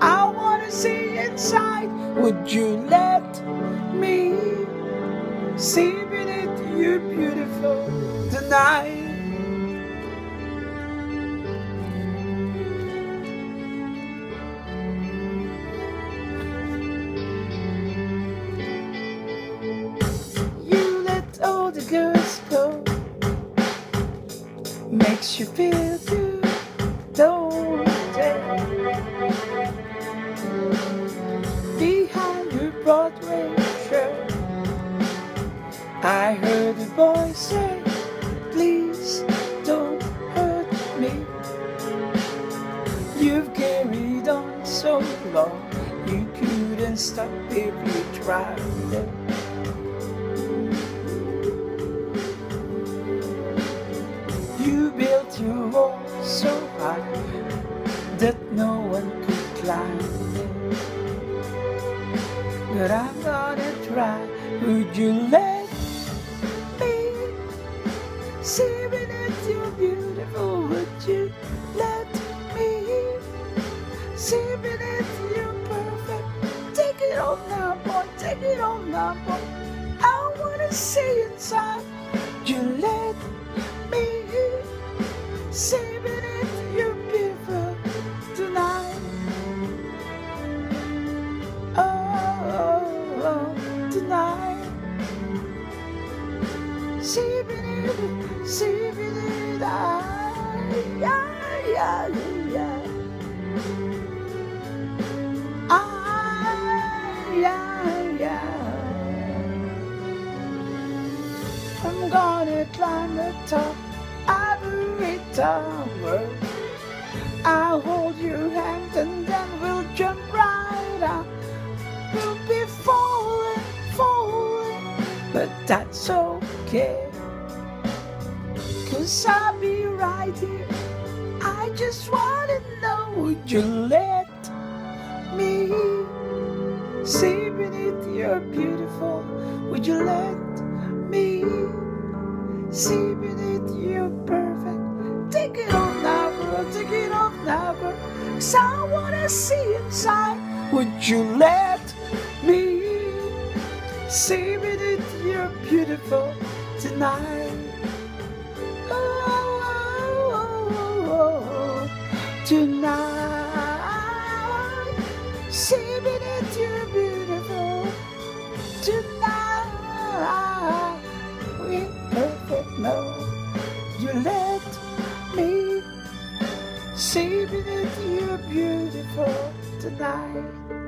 I wanna see inside. Would you let me see beneath you beautiful tonight? You let all the girls go. Makes you feel good, don't Broadway show, I heard a voice say, Please don't hurt me. You've carried on so long, you couldn't stop if you tried. You built your wall so high that no one could climb. But I'm gonna try. Would you let me see beneath your beautiful? Would you let me see beneath your perfect? Take it on now, boy. Take it on now, boy. I wanna see inside. You let me see See beneath, see ah, yeah, yeah, yeah. Ah, yeah, yeah. I'm gonna climb the top every tower. I'll hold your hand and then we'll jump right out. We'll be falling, falling, but that's okay. Cause I'll be right here. I just wanna know would you let me see beneath your beautiful? Would you let me see beneath your perfect? Take it off now, girl. Take it off now, girl. Cause I wanna see inside. Would you let me see beneath your beautiful tonight? Oh, oh, oh, oh, oh tonight. See beneath your beautiful tonight. We perfect know you let me see beneath your beautiful tonight.